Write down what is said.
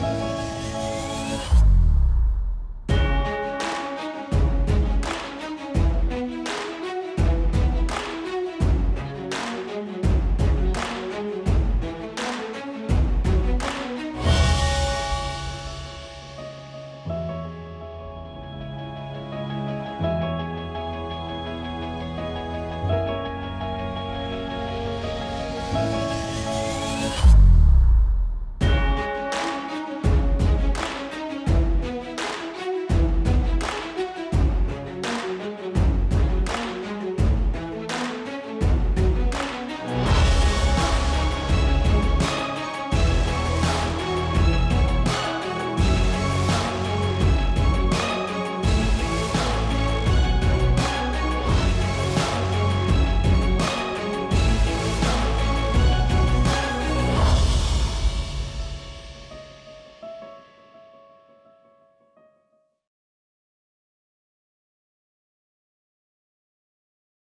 Bye.